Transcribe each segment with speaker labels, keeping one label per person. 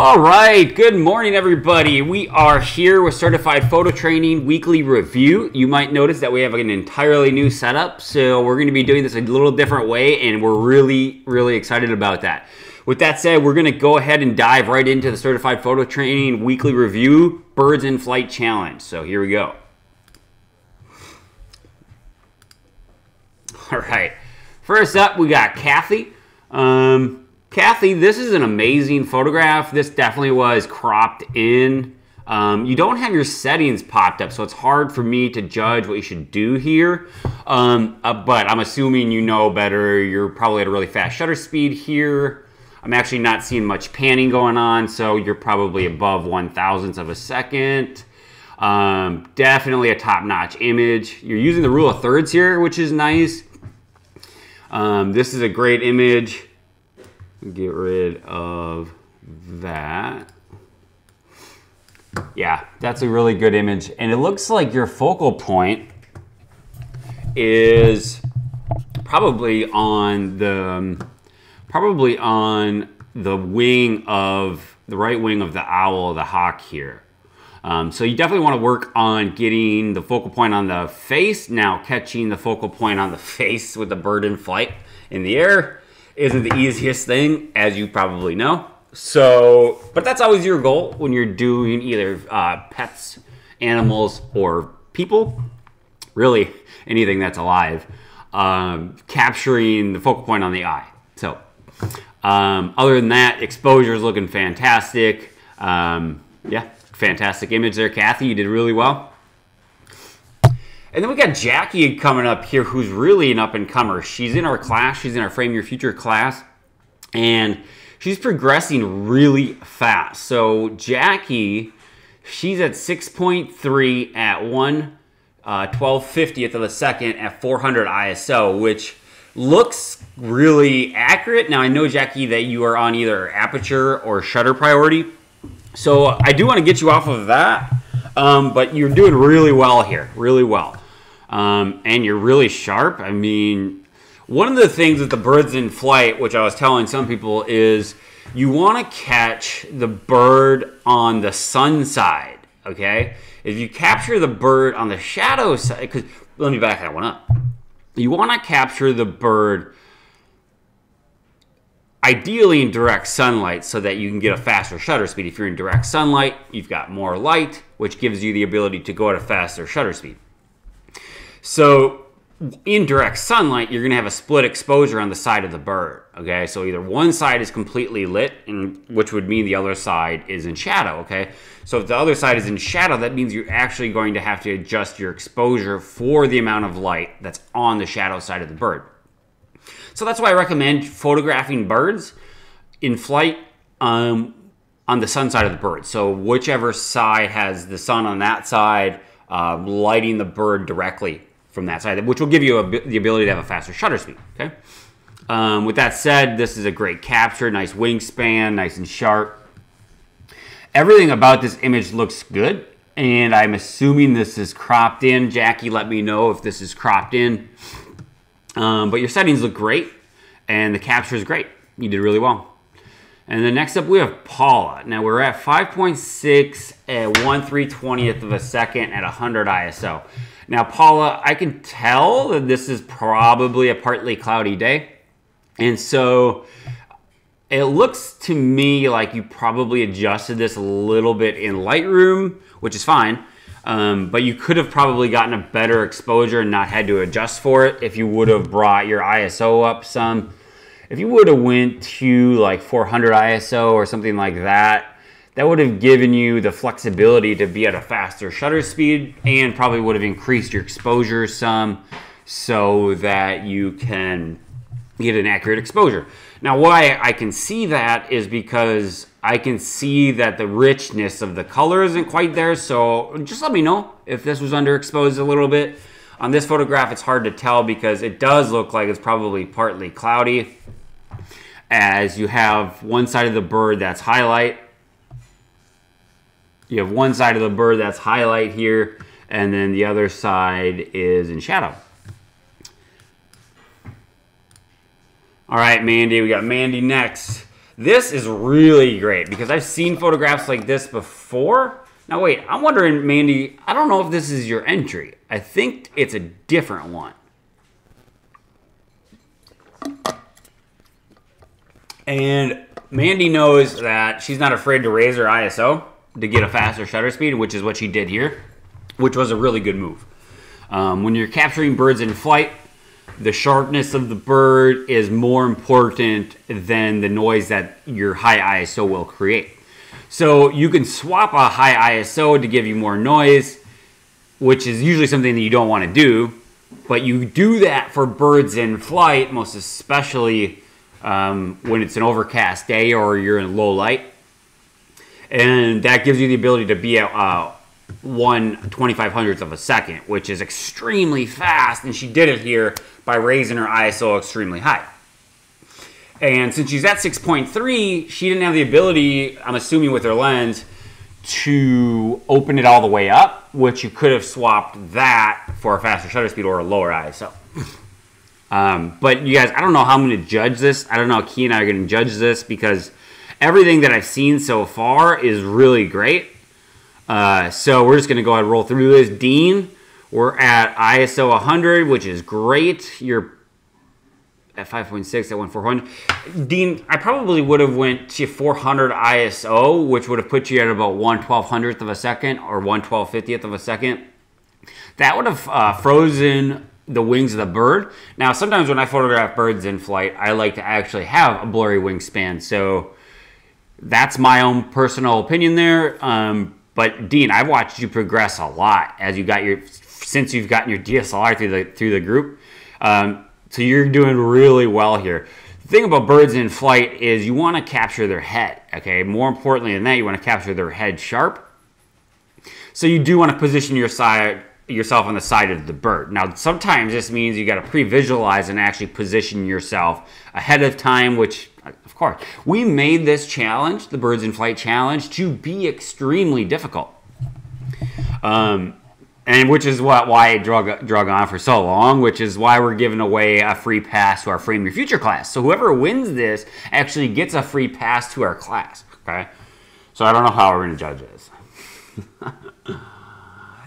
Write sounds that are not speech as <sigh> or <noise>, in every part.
Speaker 1: All right, good morning, everybody. We are here with Certified Photo Training Weekly Review. You might notice that we have an entirely new setup, so we're going to be doing this a little different way, and we're really, really excited about that. With that said, we're going to go ahead and dive right into the Certified Photo Training Weekly Review Birds in Flight Challenge. So here we go. All right, first up, we got Kathy. Um, Kathy, this is an amazing photograph. This definitely was cropped in. Um, you don't have your settings popped up, so it's hard for me to judge what you should do here. Um, uh, but I'm assuming you know better. You're probably at a really fast shutter speed here. I'm actually not seeing much panning going on, so you're probably above one thousandths of a second. Um, definitely a top-notch image. You're using the rule of thirds here, which is nice. Um, this is a great image get rid of that. Yeah, that's a really good image. And it looks like your focal point is probably on the probably on the wing of the right wing of the owl, the hawk here. Um, so you definitely want to work on getting the focal point on the face. Now catching the focal point on the <laughs> face with the bird in flight in the air isn't the easiest thing, as you probably know. So, but that's always your goal when you're doing either uh, pets, animals, or people. Really, anything that's alive. Um, capturing the focal point on the eye. So, um, other than that, exposure is looking fantastic. Um, yeah, fantastic image there, Kathy. You did really well. And then we got Jackie coming up here, who's really an up and comer. She's in our class, she's in our Frame Your Future class, and she's progressing really fast. So, Jackie, she's at 6.3 at 1 uh, 1250th of a second at 400 ISO, which looks really accurate. Now, I know, Jackie, that you are on either aperture or shutter priority. So, I do want to get you off of that. Um, but you're doing really well here, really well. Um, and you're really sharp. I mean, one of the things with the birds in flight, which I was telling some people, is you want to catch the bird on the sun side, okay? If you capture the bird on the shadow side, because let me back that one up. You want to capture the bird ideally in direct sunlight so that you can get a faster shutter speed. If you're in direct sunlight, you've got more light, which gives you the ability to go at a faster shutter speed. So in direct sunlight, you're going to have a split exposure on the side of the bird. Okay, so either one side is completely lit, and which would mean the other side is in shadow. Okay, so if the other side is in shadow, that means you're actually going to have to adjust your exposure for the amount of light that's on the shadow side of the bird. So that's why I recommend photographing birds in flight um, on the sun side of the bird. So whichever side has the sun on that side, uh, lighting the bird directly from that side, which will give you a, the ability to have a faster shutter speed. Okay. Um, with that said, this is a great capture, nice wingspan, nice and sharp. Everything about this image looks good, and I'm assuming this is cropped in. Jackie, let me know if this is cropped in. Um, but your settings look great, and the capture is great. You did really well. And then next up, we have Paula. Now we're at 5.6 at 1 320th of a second at 100 ISO. Now, Paula, I can tell that this is probably a partly cloudy day. And so it looks to me like you probably adjusted this a little bit in Lightroom, which is fine. Um, but you could have probably gotten a better exposure and not had to adjust for it if you would have brought your ISO up some. If you would have went to like 400 ISO or something like that, that would have given you the flexibility to be at a faster shutter speed and probably would have increased your exposure some so that you can get an accurate exposure. Now, why I can see that is because I can see that the richness of the color isn't quite there. So just let me know if this was underexposed a little bit. On this photograph, it's hard to tell because it does look like it's probably partly cloudy as you have one side of the bird that's highlight. You have one side of the bird that's highlight here, and then the other side is in shadow. All right, Mandy, we got Mandy next. This is really great because I've seen photographs like this before. Now wait, I'm wondering, Mandy, I don't know if this is your entry. I think it's a different one. And Mandy knows that she's not afraid to raise her ISO to get a faster shutter speed, which is what she did here, which was a really good move. Um, when you're capturing birds in flight, the sharpness of the bird is more important than the noise that your high ISO will create. So you can swap a high ISO to give you more noise, which is usually something that you don't want to do, but you do that for birds in flight, most especially um, when it's an overcast day or you're in low light. And that gives you the ability to be at uh, one 25 hundredths of a second, which is extremely fast. And she did it here by raising her ISO extremely high. And since she's at 6.3, she didn't have the ability, I'm assuming with her lens, to open it all the way up, which you could have swapped that for a faster shutter speed or a lower ISO. Um, but you guys, I don't know how I'm going to judge this. I don't know how Key and I are going to judge this because everything that I've seen so far is really great. Uh, so we're just going to go ahead and roll through this. Dean, we're at ISO 100, which is great. You're at 5.6 at 1400. Dean, I probably would have went to 400 ISO, which would have put you at about 1 1200th of a second or 1 1250th of a second. That would have uh, frozen the wings of the bird. Now, sometimes when I photograph birds in flight, I like to actually have a blurry wingspan. So that's my own personal opinion there. Um, but Dean, I've watched you progress a lot as you got your since you've gotten your DSLR through the through the group. Um, so you're doing really well here. The thing about birds in flight is you want to capture their head. Okay. More importantly than that, you want to capture their head sharp. So you do want to position your side yourself on the side of the bird. Now, sometimes this means you got to pre-visualize and actually position yourself ahead of time, which, course, we made this challenge, the Birds in Flight challenge, to be extremely difficult. Um, and which is what why it drug drug on for so long, which is why we're giving away a free pass to our Frame Your Future class. So whoever wins this actually gets a free pass to our class. Okay, so I don't know how we're to judge this. <laughs>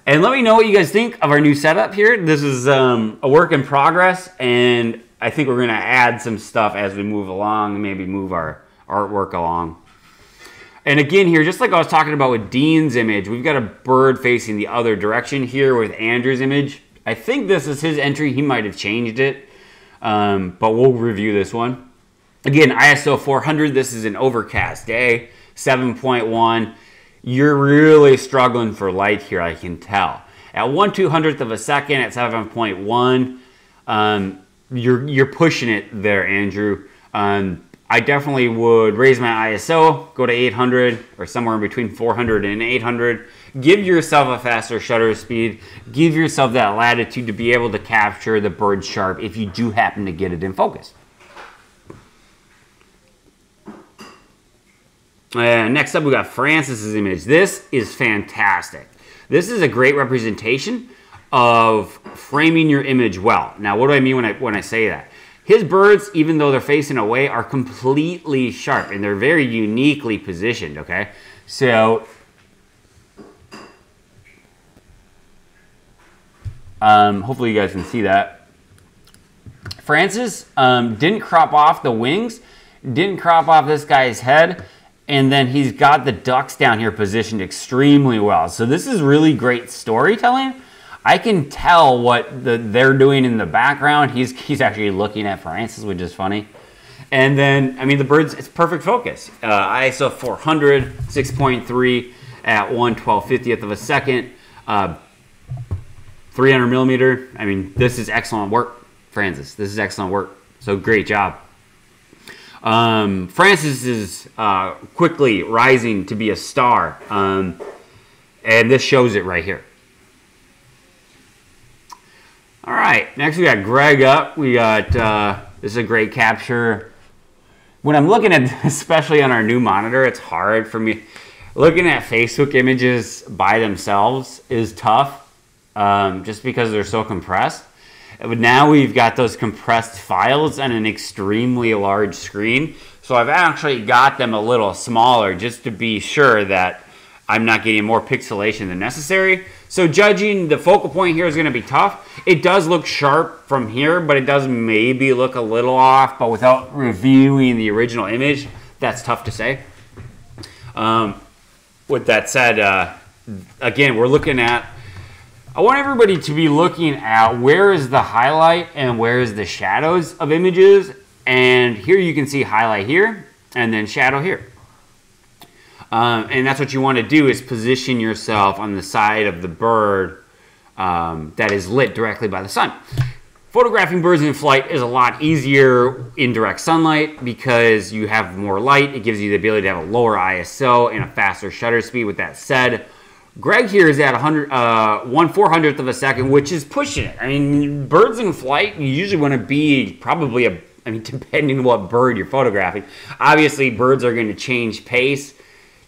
Speaker 1: And let me know what you guys think of our new setup here. This is um, a work in progress, and I think we're going to add some stuff as we move along, maybe move our artwork along. And again here, just like I was talking about with Dean's image, we've got a bird facing the other direction here with Andrew's image. I think this is his entry. He might have changed it, um, but we'll review this one. Again, ISO 400, this is an overcast day, 7.1 you're really struggling for light here, I can tell. At 1 200th of a second at 7.1, um, you're, you're pushing it there, Andrew. Um, I definitely would raise my ISO, go to 800 or somewhere in between 400 and 800. Give yourself a faster shutter speed. Give yourself that latitude to be able to capture the bird sharp if you do happen to get it in focus. Uh, next up, we got Francis's image. This is fantastic. This is a great representation of framing your image well. Now, what do I mean when I when I say that? His birds, even though they're facing away, are completely sharp and they're very uniquely positioned. Okay, so um, hopefully you guys can see that. Francis um, didn't crop off the wings, didn't crop off this guy's head and then he's got the ducks down here positioned extremely well. So this is really great storytelling. I can tell what the, they're doing in the background. He's he's actually looking at Francis, which is funny. And then, I mean, the birds, it's perfect focus. Uh, ISO 400, 6.3 at 1 1250th of a second, uh, 300 millimeter. I mean, this is excellent work, Francis. This is excellent work. So great job. Um, Francis is uh, quickly rising to be a star, um, and this shows it right here. All right, next we got Greg up. We got uh, this is a great capture. When I'm looking at, <laughs> especially on our new monitor, it's hard for me. Looking at Facebook images by themselves is tough, um, just because they're so compressed. But now we've got those compressed files on an extremely large screen. So I've actually got them a little smaller just to be sure that I'm not getting more pixelation than necessary. So judging the focal point here is going to be tough. It does look sharp from here, but it does maybe look a little off. But without reviewing the original image, that's tough to say. Um, with that said, uh, again, we're looking at. I want everybody to be looking at where is the highlight and where is the shadows of images. And here you can see highlight here and then shadow here. Um, and that's what you want to do is position yourself on the side of the bird um, that is lit directly by the sun. Photographing birds in flight is a lot easier in direct sunlight because you have more light. It gives you the ability to have a lower ISO and a faster shutter speed. With that said, Greg here is at 100, uh, 1 400th of a second, which is pushing it. I mean, birds in flight, you usually want to be probably a, I mean, <laughs> depending on what bird you're photographing. Obviously, birds are going to change pace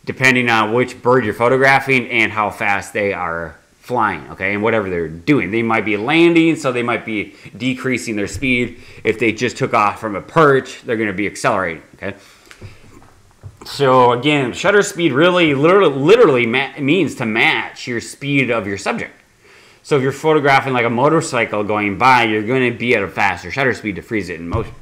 Speaker 1: depending on which bird you're photographing and how fast they are flying, okay, and whatever they're doing. They might be landing, so they might be decreasing their speed. If they just took off from a perch, they're going to be accelerating, okay. So again, shutter speed really literally, literally means to match your speed of your subject. So if you're photographing like a motorcycle going by, you're going to be at a faster shutter speed to freeze it in motion.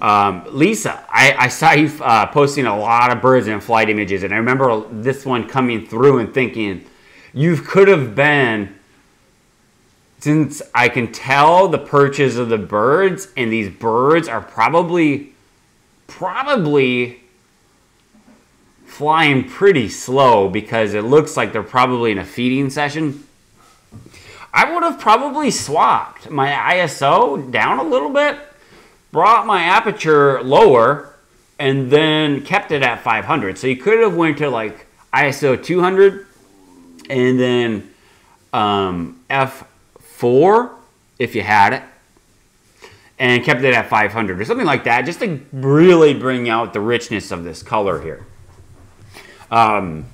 Speaker 1: Um, Lisa, I, I, saw you uh, posting a lot of birds and flight images, and I remember this one coming through and thinking, you could have been, since I can tell the perches of the birds, and these birds are probably, probably flying pretty slow because it looks like they're probably in a feeding session. I would have probably swapped my ISO down a little bit brought my aperture lower and then kept it at 500. So you could have went to like ISO 200 and then um, f4 if you had it and kept it at 500 or something like that just to really bring out the richness of this color here. Um,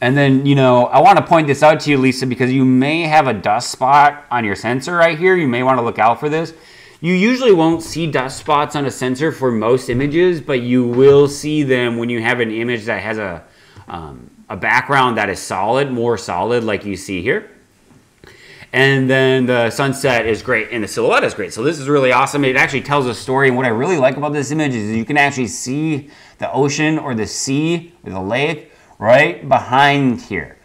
Speaker 1: and then, you know, I want to point this out to you, Lisa, because you may have a dust spot on your sensor right here. You may want to look out for this. You usually won't see dust spots on a sensor for most images, but you will see them when you have an image that has a, um, a background that is solid, more solid like you see here. And then the sunset is great and the silhouette is great. So this is really awesome. It actually tells a story. And what I really like about this image is you can actually see the ocean or the sea or the lake right behind here,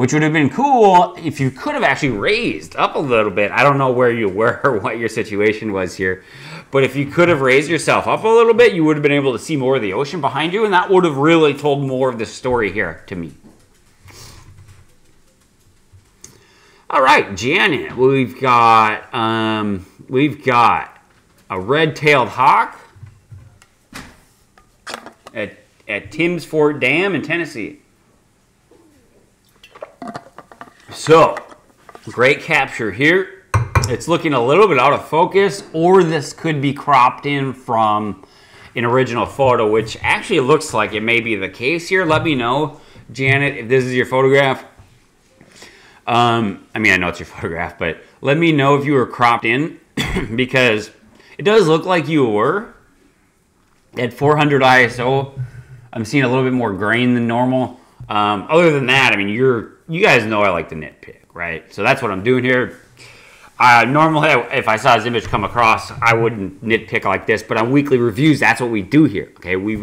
Speaker 1: which would have been cool if you could have actually raised up a little bit. I don't know where you <laughs> were or what your situation was here, but if you could have raised yourself up a little bit, you would have been able to see more of the ocean behind you, and that would have really told more of the story here to me. All right, Janet, we've got um, we've got a red-tailed hawk at at Tims Ford Dam in Tennessee. So, great capture here. It's looking a little bit out of focus, or this could be cropped in from an original photo, which actually looks like it may be the case here. Let me know, Janet, if this is your photograph. Um, I mean, I know it's your <laughs> photograph, but let me know if you were cropped in <clears throat> because it does look like you were at 400 ISO. I'm seeing a little bit more grain than normal. Um, other than that, I mean, you're you guys know I like to nitpick, right? So that's what I'm doing here. Uh, normally, if I saw this image come across, I wouldn't nitpick like this. But on weekly reviews, that's what we do here. Okay, we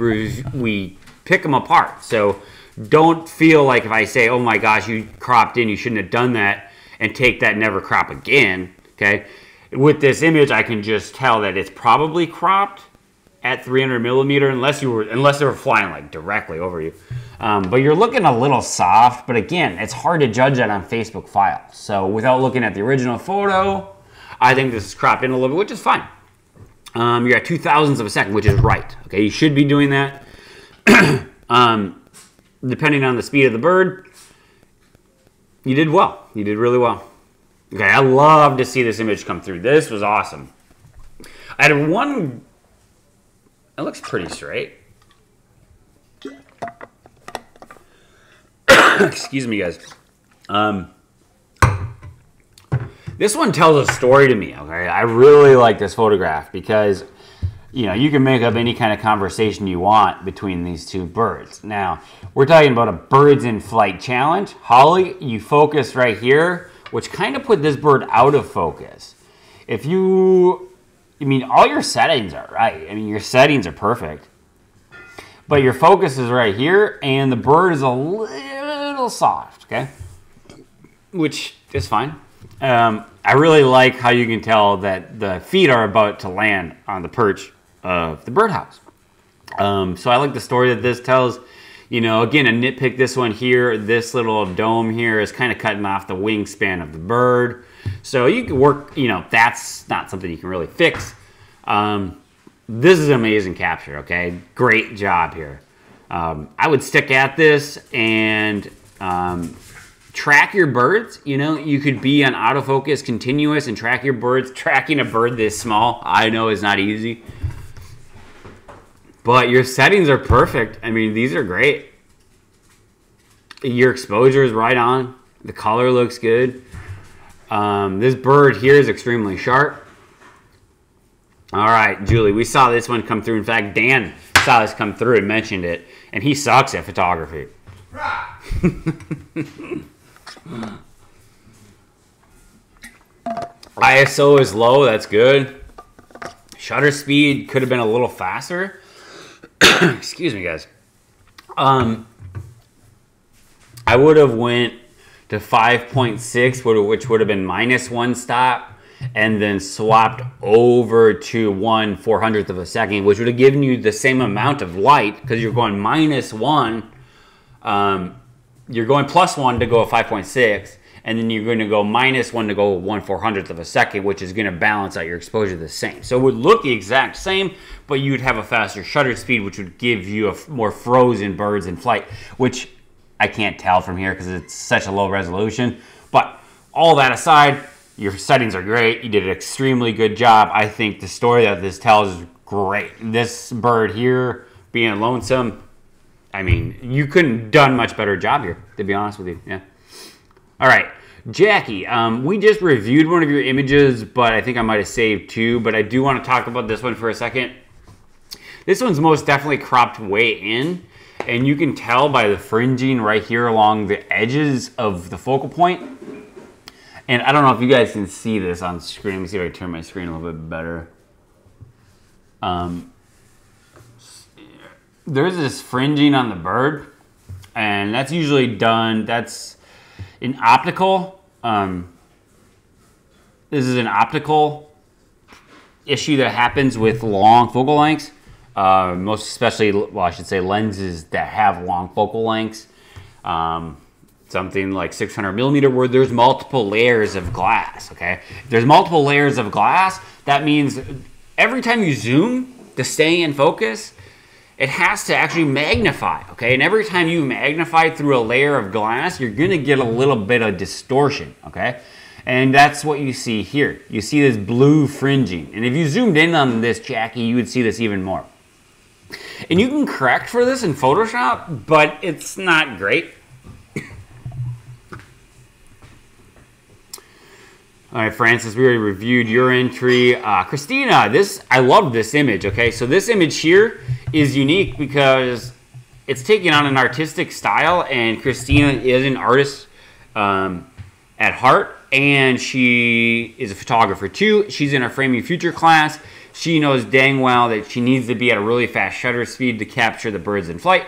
Speaker 1: we pick them apart. So don't feel like if I say, "Oh my gosh, you cropped in, you shouldn't have done that," and take that never crop again. Okay, with this image, I can just tell that it's probably cropped at 300 millimeter, unless you were unless they were flying like directly over you. Um, but you're looking a little soft, but again, it's hard to judge that on Facebook files. So without looking at the original photo, I think this is cropped in a little bit, which is fine. Um, you're at two thousandths of a second, which is right. Okay, you should be doing that. <clears throat> um, depending on the speed of the bird, you did well. You did really well. Okay, I love to see this image come through. This was awesome. I had one. It looks pretty straight. <coughs> Excuse me, guys. Um, This one tells a story to me. Okay, I really like this photograph because you know you can make up any kind of conversation you want between these two birds. Now we're talking about a birds in flight challenge. Holly, you focus right here, which kind of put this bird out of focus. If you, I mean, all your settings are right. I mean, your settings are perfect, but your focus is right here, and the bird is a little soft. Okay, which is fine. Um, I really like how you can tell that the feet are about to land on the perch of the birdhouse. Um, so I like the story that this tells. You know, again, a nitpick this one here, this little dome here is kind of cutting off the wingspan of the bird. So you can work, you know, that's not something you can really fix. Um, this is an amazing capture, okay? Great job here. Um, I would stick at this and um, track your birds. You know, you could be on autofocus continuous and track your birds. <laughs> Tracking a bird this small, I know is not easy. But your settings are perfect. I mean, these are great. Your exposure is right on. The color looks good. Um, this bird here is extremely sharp. All right, Julie, we saw this one come through. In fact, Dan saw this come through and mentioned it, and he sucks at photography. <laughs> ISO is low, that's good. Shutter speed could have been a little faster. <clears throat> Excuse me, guys. Um, I would have went to 5.6, which would have been minus one stop, and then swapped over to one four hundredth of a second, which would have given you the same amount of light because you're going minus one. Um, you're going plus one to go a 5.6 and then you're going to go minus one to go one four hundredth of a second, which is going to balance out your exposure the same. So it would look the exact same, but you'd have a faster shutter speed, which would give you a more frozen birds in flight, which I can't tell from here because it's such a low resolution. But all that aside, your settings are great. You did an extremely good job. I think the story that this tells is great. This bird here being lonesome, I mean, you couldn't done much better job here, to be honest with you. Yeah. All right. Jackie, um, we just reviewed one of your images, but I think I might have saved two. But I do want to talk about this one for a second. This one's most definitely cropped way in, and you can tell by the fringing right here along the edges of the focal point. And I don't know if you guys can see this on screen. Let me see if I turn my screen a little bit better. Um, there's this fringing on the bird, and that's usually done. That's an optical um, this is an optical issue that happens with long focal lengths. Uh, most especially, well, I should say lenses that have long focal lengths. Um, something like 600 millimeter where there's multiple layers of glass, okay? There's multiple layers of glass, that means every time you zoom to stay in focus, it has to actually magnify, okay? And every time you magnify through a layer of glass, you're gonna get a little bit of distortion, okay? And that's what you see here. You see this blue fringing. And if you zoomed in on this, Jackie, you would see this even more. And you can correct for this in Photoshop, but it's not great. <coughs> All right, Francis, we already reviewed your entry. Uh, Christina, this I love this image. Okay, so this image here is unique because it's taking on an artistic style, and Christina is an artist um, at heart, and she is a photographer too. She's in our Framing Future class. She knows dang well that she needs to be at a really fast shutter speed to capture the birds in flight.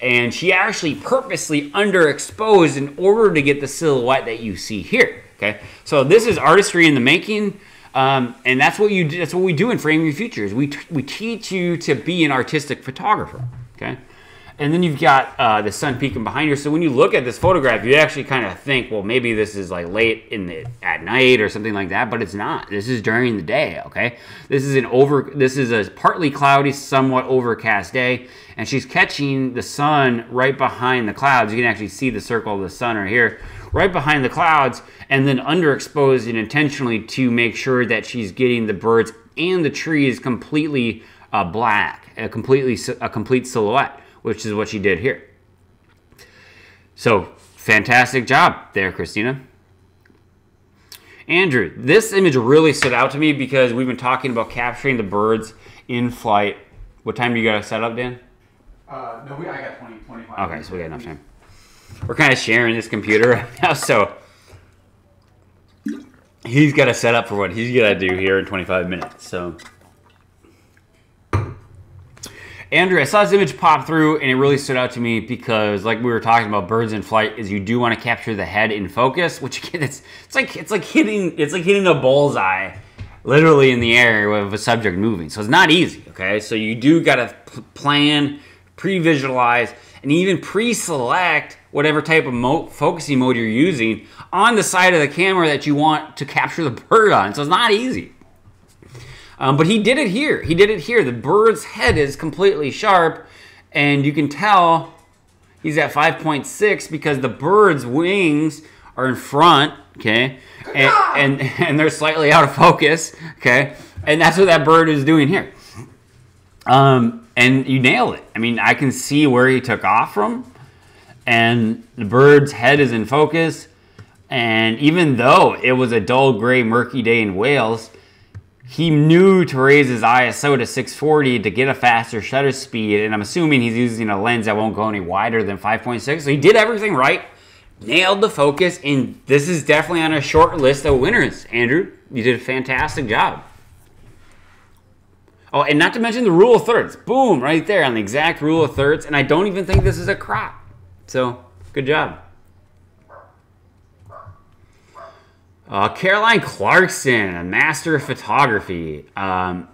Speaker 1: And she actually purposely underexposed in order to get the silhouette that you see here. Okay, so this is artistry in the making, um, and that's what you do, that's what we do in Framing Futures. We we teach you to be an artistic photographer. Okay, and then you've got uh, the sun peeking behind you. So when you look at this photograph, you actually kind of think, well, maybe this is like late in the at night or something like that, but it's not. This is during the day. Okay, this is an over. This is a partly cloudy, somewhat overcast day, and she's catching the sun right behind the clouds. You can actually see the circle of the sun right here right behind the clouds and then underexposed it intentionally to make sure that she's getting the birds and the trees completely uh, black, a completely a complete silhouette, which is what she did here. So fantastic job there, Christina. Andrew, this image really stood out to me because we've been talking about capturing the birds in flight. What time do you got to set up, Dan?
Speaker 2: Uh, no, we, I got 20, 25.
Speaker 1: Okay, so we got enough time. We're kind of sharing this computer right <laughs> now, so he's got to set up for what he's got to do here in 25 minutes. So, Andrew, I saw this image pop through, and it really stood out to me because, like we were talking about, birds in flight is you do want to capture the head in focus, which again, it's it's like it's like hitting it's like hitting a bullseye, literally in the air with a subject moving. So it's not easy. Okay, so you do got to plan, pre-visualize, and even pre-select whatever type of mo- focusing mode you're using on the side of the camera that you want to capture the bird on. So it's not easy. Um, but he did it here. He did it here. The bird's head is completely sharp, and you can tell he's at 5.6 because the bird's wings are in front, okay, and, and, <laughs> and they're slightly out of focus, okay, and that's what that bird is doing here. Um, and you nail it. I mean, I can see where he took off from, and the bird's head is in focus. And even though it was a dull, gray, murky day in Wales, he knew to raise his ISO to 640 to get a faster shutter speed, and I'm assuming he's using a lens that won't go any wider than 5.6. So he did everything right, nailed the focus, and this is definitely on a short list of winners. Andrew, you did a fantastic job. Oh, and not to mention the rule of thirds. Boom, right there on the exact rule of thirds, and I don't even think this is a crop. So, good job. Uh, Caroline Clarkson, a master of photography. Um,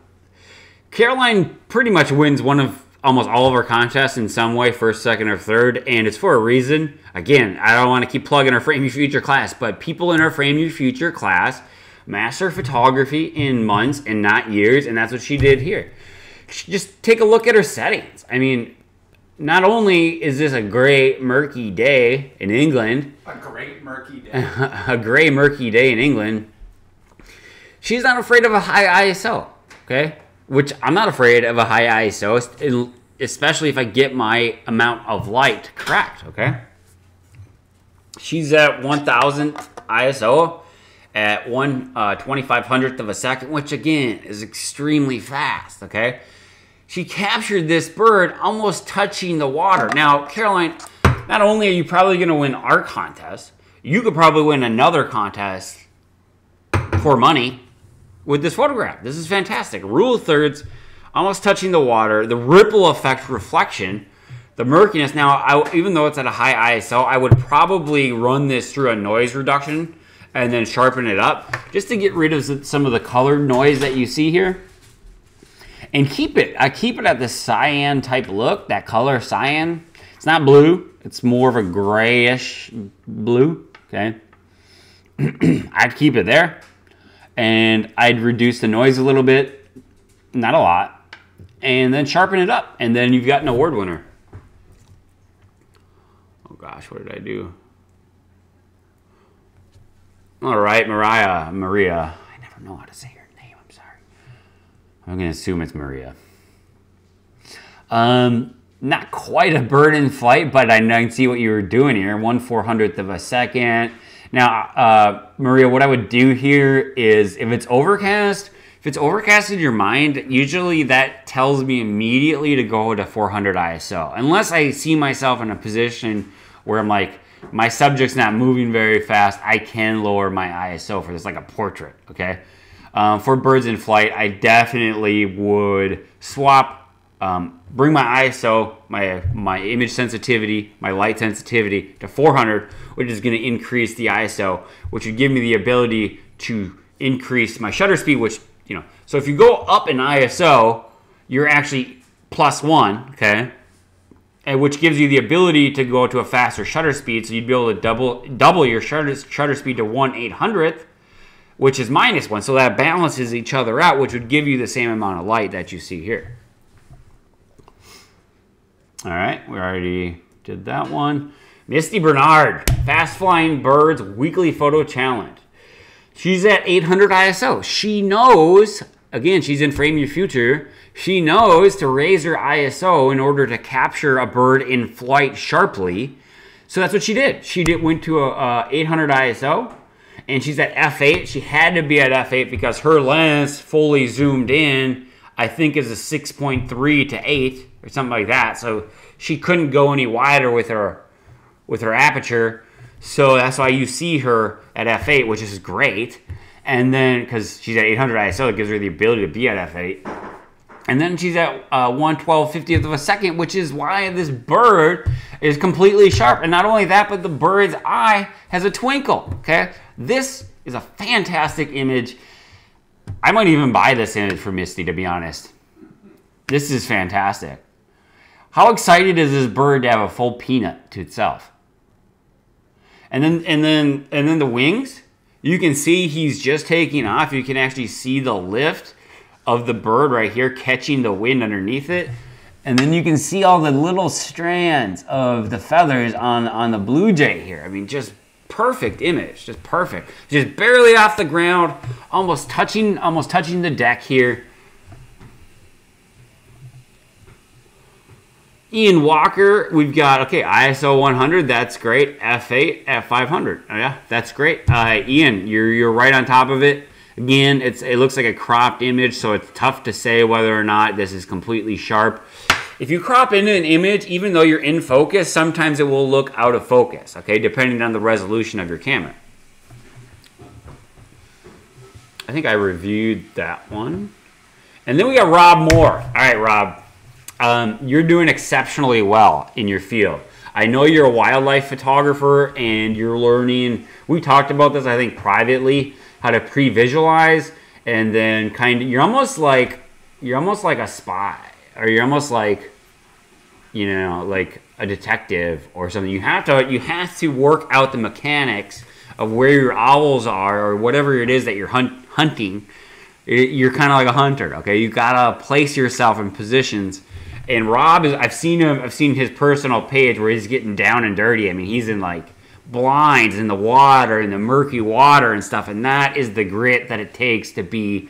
Speaker 1: Caroline pretty much wins one of almost all of our contests in some way, first, second, or third, and it's for a reason. Again, I don't want to keep plugging our Frame Your Future class, but people in our Frame Your Future class master photography in months and not years, and that's what she did here. Just take a look at her settings. I mean, not only is this a gray, murky day in England,
Speaker 2: A great murky day. <laughs>
Speaker 1: a gray, murky day in England, she's not afraid of a high ISO, okay? Which I'm not afraid of a high ISO, especially if I get my amount of light correct, okay? She's at 1000 ISO at one uh, 2500th of a second, which again is extremely fast, okay? She captured this bird almost touching the water. Now, Caroline, not only are you probably going to win our contest, you could probably win another contest for money with this photograph. This is fantastic. Rule of thirds, almost touching the water, the ripple effect reflection, the murkiness. Now, I, even though it's at a high ISO, I would probably run this through a noise reduction and then sharpen it up just to get rid of some of the color noise that you see here and keep it. I keep it at this cyan type look, that color cyan. It's not blue. It's more of a grayish blue, okay? <clears throat> I'd keep it there. And I'd reduce the noise a little bit, not a lot, and then sharpen it up. And then you've got an award winner. Oh gosh, what did I do? All right, Mariah, Maria. I never know how to say her name. I'm sorry. I'm gonna assume it's Maria. Um, not quite a bird in flight, but I can see what you were doing here. One four hundredth of a second. Now, uh, Maria, what I would do here is if it's overcast, if it's overcast in your mind, usually that tells me immediately to go to 400 ISO. Unless I see myself in a position where I'm like, my subject's not moving very fast, I can lower my ISO for this, like a portrait, okay? Um, for birds in flight, I definitely would swap, um, bring my ISO, my, my image sensitivity, my light sensitivity to 400, which is gonna increase the ISO, which would give me the ability to increase my shutter speed, which, you know, so if you go up in ISO, you're actually plus one, okay? and which gives you the ability to go to a faster shutter speed. So you'd be able to double double your shutter shutter speed to one eight hundredth, which is minus one. So that balances each other out, which would give you the same amount of light that you see here. All right, we already did that one. Misty Bernard, Fast Flying Birds Weekly Photo Challenge. She's at 800 ISO. She knows, again, she's in Frame Your Future. She knows to raise her ISO in order to capture a bird in flight sharply. So that's what she did. She did went to a, a 800 ISO, and she's at f8. She had to be at f8 because her lens fully zoomed in, I think, is a 6.3 to 8 or something like that. So she couldn't go any wider with her with her aperture. So that's why you see her at f8, which is great. And then because she's at 800 ISO, it gives her the ability to be at f8. And then she's at uh, 112 50th of a second, which is why this bird is completely sharp. And not only that, but the bird's eye has a twinkle. Okay, this is a fantastic image. I might even buy this image for Misty, to be honest. This is fantastic. How excited is this bird to have a full peanut to itself? And then, and then, and then the wings. You can see he's just taking off. You can actually see the lift of the bird right here catching the wind underneath it. And then you can see all the little strands of the feathers on, on the blue jay here. I mean, just perfect image, just perfect. Just barely off the ground, almost touching, almost touching the deck here. Ian Walker, we've got, okay, ISO 100, that's great. F8 F500, oh, yeah, that's great. Uh, Ian, you're, you're right on top of it. Again, it's it looks like a cropped image, so it's tough to say whether or not this is completely sharp. If you crop into an image, even though you're in focus, sometimes it will look out of focus, okay, depending on the resolution of your camera. I think I reviewed that one. And then we got Rob Moore. All right, Rob, um, you're doing exceptionally well in your field. I know you're a wildlife photographer and you're learning. We talked about this, I think, privately how to pre-visualize and then kind of you're almost like you're almost like a spy or you're almost like you know like a detective or something. You have to you have to work out the mechanics of where your owls are or whatever it is that you're hunt, hunting. You're kind of like a hunter okay? You gotta place yourself in positions. And rob is i've seen him i've seen his personal page where he's getting down and dirty. I mean he's in like blinds in the water in the murky water and stuff and that is the grit that it takes to be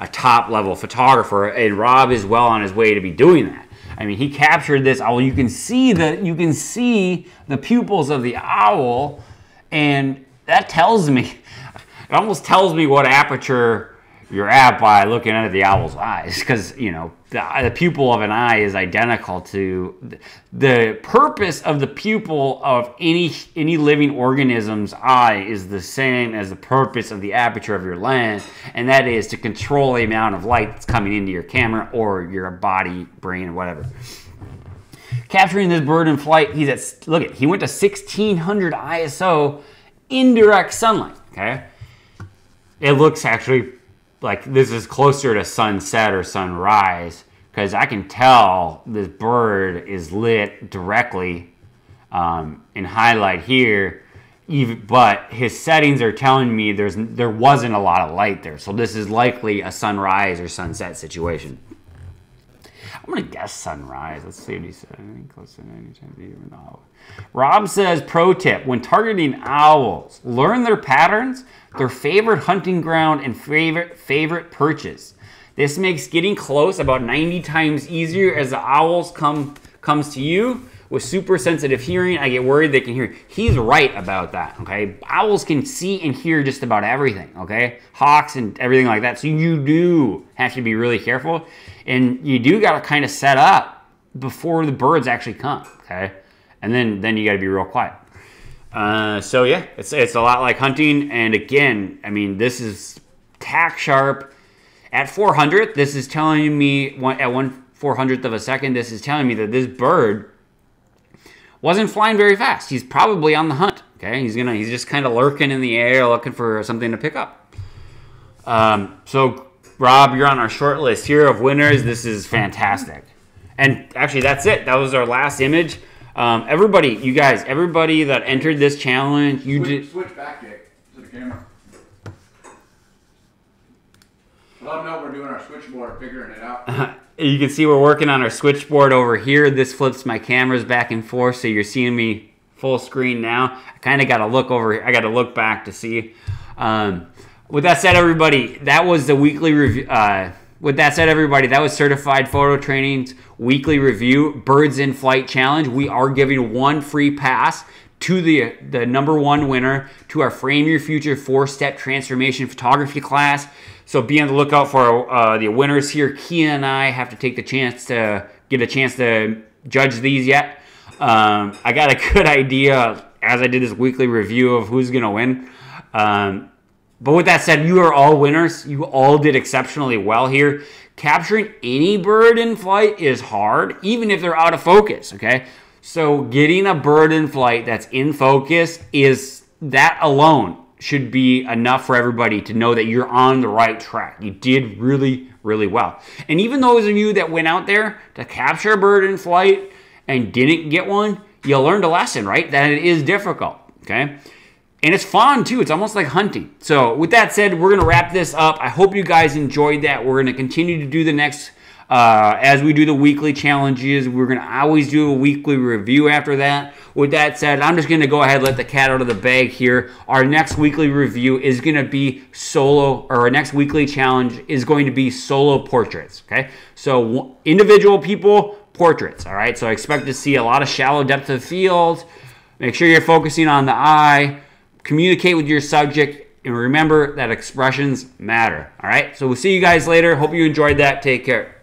Speaker 1: a top level photographer and rob is well on his way to be doing that. I mean he captured this. Owl you can see that you can see the pupils of the owl and that tells me <laughs> it almost tells me what aperture you're at by looking at the owl's eyes because you know the, the, pupil of an eye is identical to the purpose of the pupil of any any living organism's eye is the same as the purpose of the aperture of your lens and that is to control the amount of light that's coming into your camera or your body brain or whatever. Capturing this bird in flight he's at look at he went to 1600 iso indirect sunlight okay? It looks actually like this is closer to sunset or sunrise because I can tell this bird is lit directly um, in highlight here. Even, but his settings are telling me there's there wasn't a lot of light there, so this is likely a sunrise or sunset situation. I'm gonna guess sunrise. Let's see what he said. I think close to 90 times even Rob says, pro tip: when targeting owls, learn their patterns their favorite hunting ground and favorite favorite perches. This makes getting close about 90 times easier as the owls come comes to you with super sensitive hearing. I get worried they can hear. He's right about that. Okay, owls can see and hear just about everything. Okay, hawks and everything like that. So you do have to be really careful, and you do got to kind of set up before the birds actually come. Okay, and then then you got to be real quiet. Uh, so yeah, it's it's a lot like hunting. And again, I mean, this is tack sharp at 400. This is telling me one, at one four hundredth of a second. This is telling me that this bird wasn't flying very fast. He's probably on the hunt. Okay, he's gonna he's just kind of lurking in the air, looking for something to pick up. Um, so Rob, you're on our short list here of winners. This is fantastic. And actually, that's it. That was our last image. Um, everybody, you guys, everybody that entered this challenge, you
Speaker 2: switch,
Speaker 1: did.
Speaker 2: Switch back, Dick, to the camera. Let them know we're doing our switchboard, figuring it out. <laughs>
Speaker 1: you can see we're working on our switchboard over here. This flips my cameras back and forth, so you're seeing me full screen now. I kind of got to look over. Here. I got to look back to see. Um, with that said, everybody, that was the weekly review. Uh, with that said, everybody, that was Certified Photo Training's weekly review, Birds in Flight Challenge. We are giving one free pass to the the number one winner to our Frame Your Future four step transformation photography class. So be on the lookout for uh, the winners here. Kia and I have to take the chance to get a chance to judge these yet. Um, I got a <laughs> good idea as I did this weekly review of who's going to win. Um, but with that said, you are all winners. You all did exceptionally well here. Capturing any bird in flight is hard, even if they're out of focus, okay? So getting a bird in flight that's in focus is that alone should be enough for everybody to know that you're on the right track. You did really, really well. And even those of you that went out there to capture a bird in flight and didn't get one, you learned a lesson, right? That it is difficult, okay? And it's fun too. It's almost like hunting. So, with that said, we're going to wrap this up. I hope you guys enjoyed that. We're going to continue to do the next uh, as we do the weekly challenges, we're going to always do a weekly review after that. With that said, I'm just going to go ahead and let the cat out of the bag here. Our next weekly review is going to be solo, or our next weekly challenge is going to be solo portraits. Okay, so individual people, portraits. All right, so I expect to see a lot of shallow depth of field. Make sure you're focusing on the eye. Communicate with your subject. And remember that expressions matter. All right. So we'll see you guys later. Hope you enjoyed that. Take care.